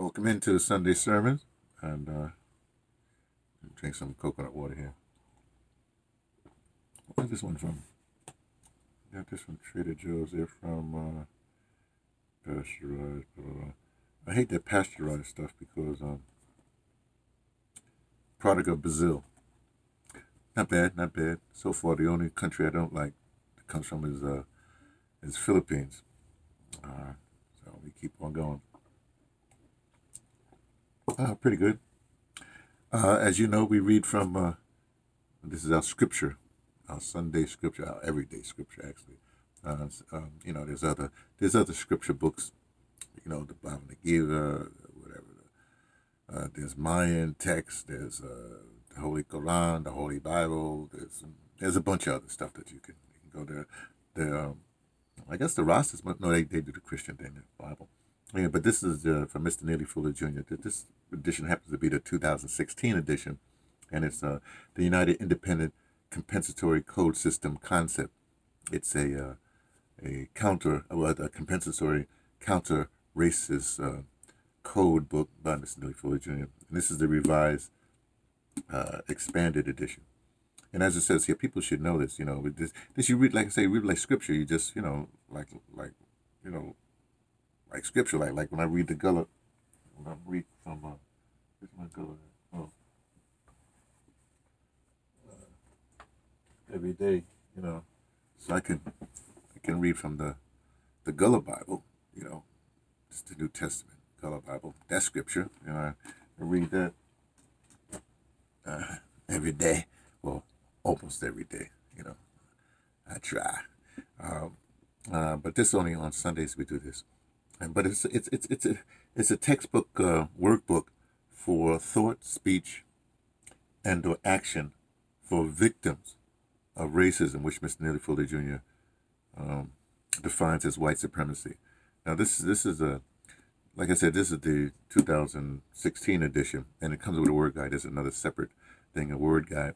Welcome into the Sunday sermon, and uh, drink some coconut water here. Where's this one from? Got this from Trader Joe's. They're from uh, pasteurized. Blah, blah, blah. I hate that pasteurized stuff because um, product of Brazil. Not bad, not bad. So far, the only country I don't like that comes from is uh, is Philippines. Uh, so we keep on going. Uh, pretty good. Uh, as you know, we read from, uh, this is our scripture, our Sunday scripture, our everyday scripture, actually. Uh, um, you know, there's other there's other scripture books, you know, the Bhagavad Gita, whatever. Uh, there's Mayan text, there's uh, the Holy Quran, the Holy Bible. There's there's a bunch of other stuff that you can, you can go there. The um, I guess the Rastas, but no, they, they do the Christian thing, the Bible. Yeah, but this is uh, Mr. Neely Fuller Jr. This edition happens to be the 2016 edition, and it's uh, the United Independent Compensatory Code System concept. It's a uh, a counter, a compensatory counter racist uh, code book by Mr. Neely Fuller Jr. And this is the revised, uh, expanded edition. And as it says here, people should know this. You know, this this you read like I say, read like scripture. You just you know like like you know like scripture, like like when I read the Gullah, when I read from uh, where's my Gullah? Oh, uh, every day, you know, so I can I can read from the the Gullah Bible, you know, it's the New Testament Gullah Bible. That's scripture, you know. I, I read that uh, every day, well, almost every day, you know. I try. Um, uh, but this only on Sundays we do this but it's it's it's it's a it's a textbook uh, workbook for thought, speech, and or action for victims of racism, which Mr. Neely Fuller Jr. Um, defines as white supremacy. Now this is this is a like I said, this is the 2016 edition, and it comes with a word guide. There's another separate thing, a word guide,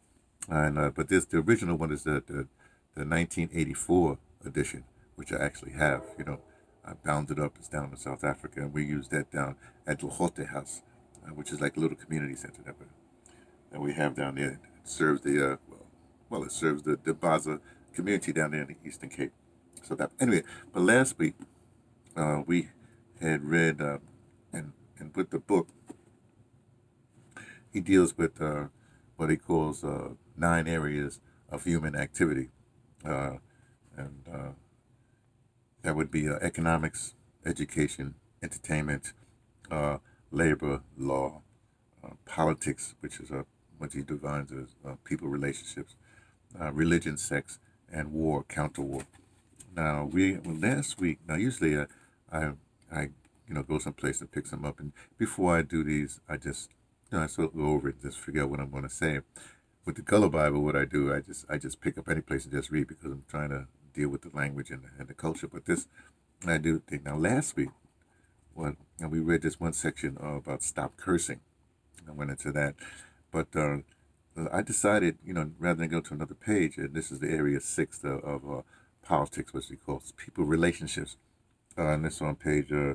and uh, but this the original one is the, the the 1984 edition, which I actually have. You know I bound it up. It's down in South Africa, and we use that down at Lhote House, uh, which is like a little community center that, we, that we have down there. It serves the uh, well, well, it serves the the Baza community down there in the Eastern Cape. So that anyway, but last week uh, we had read uh, and and with the book he deals with uh, what he calls uh, nine areas of human activity, uh, and uh, that would be uh, economics, education, entertainment, uh, labor, law, uh, politics, which is a what he defines as uh, people relationships, uh, religion, sex, and war, counter war. Now we well, last week. Now usually uh, I I you know go someplace and pick some up, and before I do these, I just you know I sort of go over it, and just figure out what I'm going to say. With the Gullah Bible, what I do, I just I just pick up any place and just read because I'm trying to deal with the language and, and the culture. But this, I do think. Now, last week, well, and we read this one section uh, about stop cursing. I went into that. But uh, I decided, you know, rather than go to another page, and this is the area six of, of uh, politics, which we call people relationships. Uh, and this on page uh,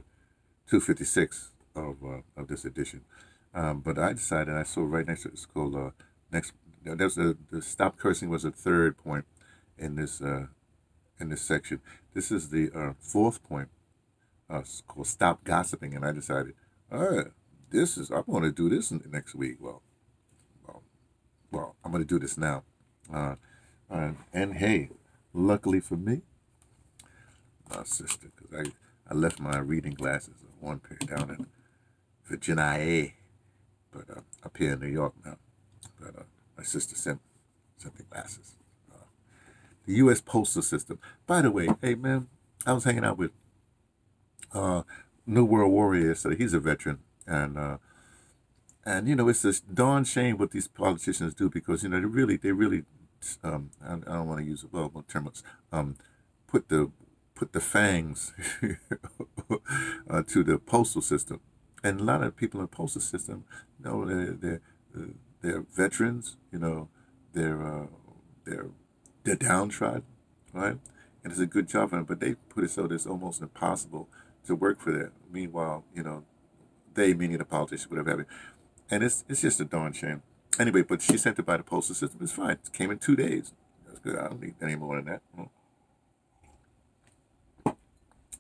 256 of, uh, of this edition. Um, but I decided, I saw right next to it, it's called uh, next. There's a, the stop cursing was a third point in this uh, in this section. This is the uh, fourth point uh, called Stop Gossiping. And I decided, all right, this is, I'm going to do this next week. Well, well, well I'm going to do this now. Uh, and, and hey, luckily for me, my sister, because I, I left my reading glasses one pair down in Virginia, but uh, up here in New York now. But uh, my sister sent, sent me glasses the U.S. postal system. By the way, hey man, I was hanging out with uh, New World Warrior yesterday. He's a veteran, and uh, and you know it's this darn shame what these politicians do because you know they really they really um, I, I don't want to use a well term um, put the put the fangs uh, to the postal system, and a lot of people in the postal system, you know, they're they're, they're veterans, you know, they're uh, they're they're downtrodden, right? And it's a good job for them, but they put it so that it's almost impossible to work for them. Meanwhile, you know, They meaning the politicians, whatever have you. And it's it's just a darn shame. Anyway, but she sent it by the postal system. It's fine. It came in two days. That's good. I don't need any more than that.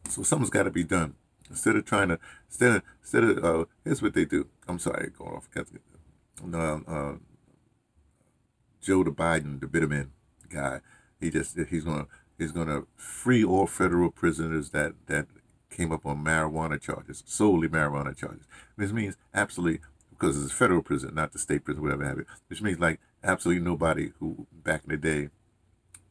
So something's got to be done. Instead of trying to, instead of, instead of, uh, here's what they do. I'm sorry, going off. Uh, uh, Joe the Biden, the Bitterman guy, he just he's gonna he's gonna free all federal prisoners that that came up on marijuana charges, solely marijuana charges. This means absolutely because it's a federal prison, not the state prison, whatever have you. Which means like absolutely nobody who back in the day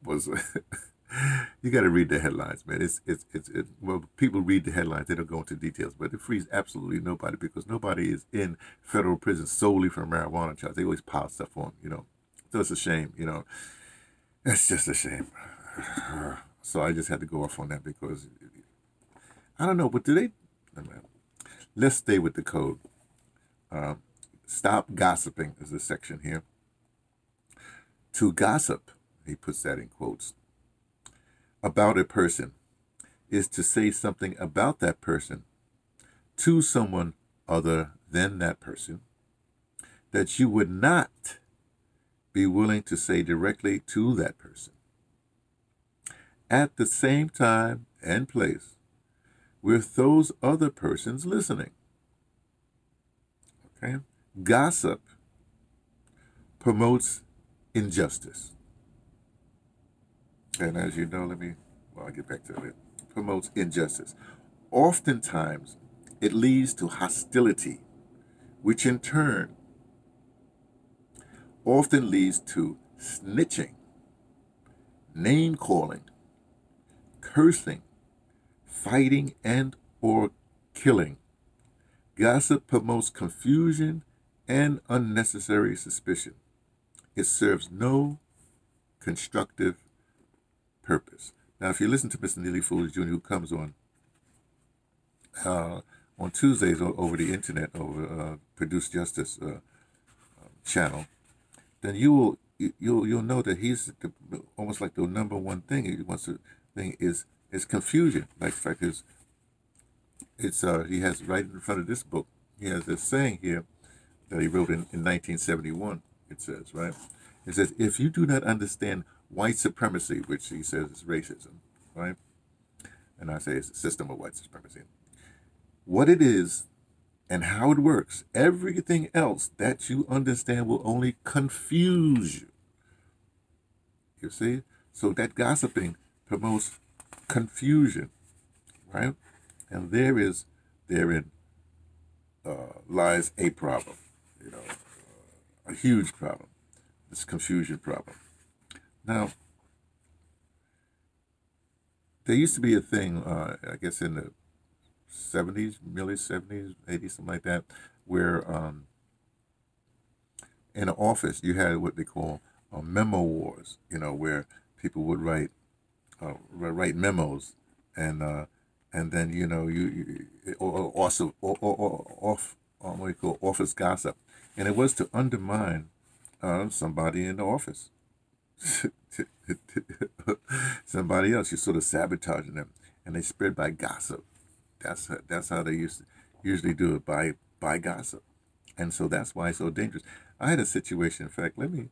was. you got to read the headlines, man. It's it's it's it, well, people read the headlines; they don't go into details. But it frees absolutely nobody because nobody is in federal prison solely for marijuana charges. They always pile stuff on, you know. So it's a shame, you know. It's just a shame. So I just had to go off on that because I don't know, but do they? Let's stay with the code. Uh, stop gossiping is the section here. To gossip, he puts that in quotes, about a person is to say something about that person to someone other than that person that you would not be willing to say directly to that person. At the same time and place with those other persons listening. Okay? Gossip promotes injustice. And as you know, let me, well, I'll get back to it. Promotes injustice. Oftentimes, it leads to hostility, which in turn often leads to snitching, name calling, cursing, fighting, and or killing. Gossip promotes confusion and unnecessary suspicion. It serves no constructive purpose. Now, if you listen to Mr. Neely Fuller Jr., who comes on uh, on Tuesdays over the internet, over uh, Produce Justice uh, channel, then you will you'll you'll know that he's the, almost like the number one thing he wants to thing is is confusion. Like fact, is it's uh he has right in front of this book. He has this saying here that he wrote in, in 1971. It says right. It says if you do not understand white supremacy, which he says is racism, right? And I say it's a system of white supremacy. What it is and how it works, everything else that you understand will only confuse you. You see? So that gossiping promotes confusion, right? And there is, therein uh, lies a problem, you know, a huge problem, this confusion problem. Now, there used to be a thing, uh, I guess in the 70s, early 70s, 80s, something like that, where um, in an office you had what they call uh, memo wars, you know, where people would write uh, write memos and uh, and then you know you, you or, also or, or, or off uh, what you call office gossip, and it was to undermine uh, somebody in the office. somebody else. You're sort of sabotaging them, and they spread by gossip. That's that's how they used usually do it by by gossip, and so that's why it's so dangerous. I had a situation. In fact, let me.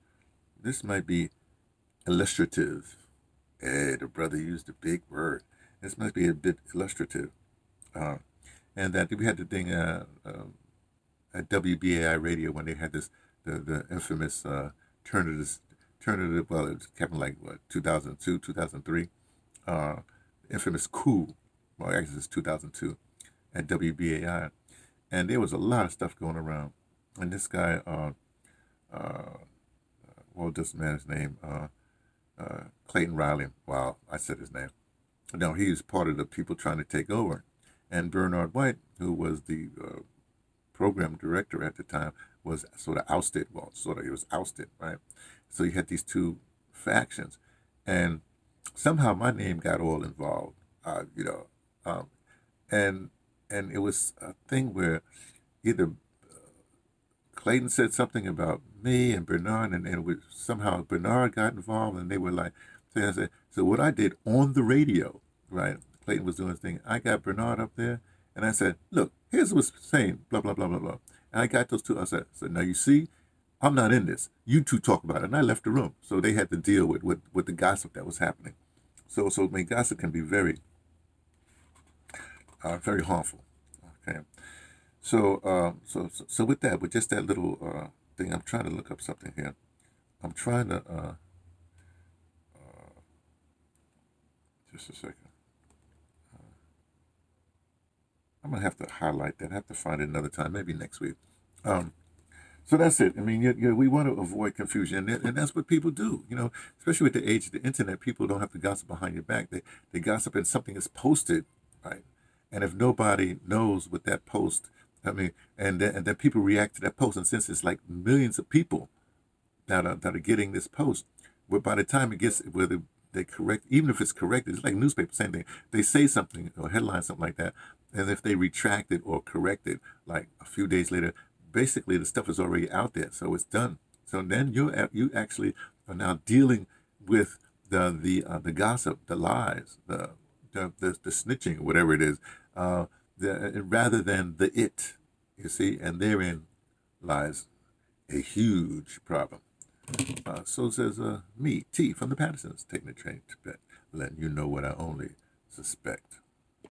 This might be illustrative. Hey, the brother used a big word. This must be a bit illustrative. Uh, and that we had the thing uh, uh, at WBAI radio when they had this the the infamous uh, turn of this turn of the well it kept like what 2002 2003 uh, infamous coup well, actually it's 2002 at WBAI, and there was a lot of stuff going around. And this guy, uh, uh, what was this man's name? Uh, uh, Clayton Riley. Wow, I said his name. Now, he was part of the people trying to take over. And Bernard White, who was the uh, program director at the time, was sort of ousted. Well, sort of, he was ousted, right? So you had these two factions, and somehow my name got all involved. Uh, you know, um, and and it was a thing where either uh, Clayton said something about me and Bernard, and, and somehow Bernard got involved, and they were like, so what I did on the radio, right? Clayton was doing his thing. I got Bernard up there, and I said, look, here's what's saying, blah, blah, blah, blah, blah. And I got those two. I said, so now you see, I'm not in this. You two talk about it. And I left the room. So they had to deal with, with, with the gossip that was happening. So, so I mean, gossip can be very, uh, very harmful. Okay. So, so, so, so with that, with just that little uh, thing, I'm trying to look up something here. I'm trying to, uh, uh, just a second. Uh, I'm gonna have to highlight that. I have to find it another time, maybe next week. Um, so that's it. I mean, you, you, we want to avoid confusion, and, and that's what people do. You know, especially with the age of the internet, people don't have to gossip behind your back. They they gossip and something is posted, right? And if nobody knows what that post, I mean, and then, and then people react to that post, and since it's like millions of people that are that are getting this post, but by the time it gets whether they correct, even if it's correct, it's like newspaper, same thing. They say something or headline something like that, and if they retract it or correct it, like a few days later, basically the stuff is already out there, so it's done. So then you you actually are now dealing with the the uh, the gossip, the lies, the the, the, the snitching, whatever it is, uh, the, rather than the it. You see, and therein lies a huge problem. Uh, so says uh, me, T from the Pattersons, taking the train to Tibet, letting you know what I only suspect.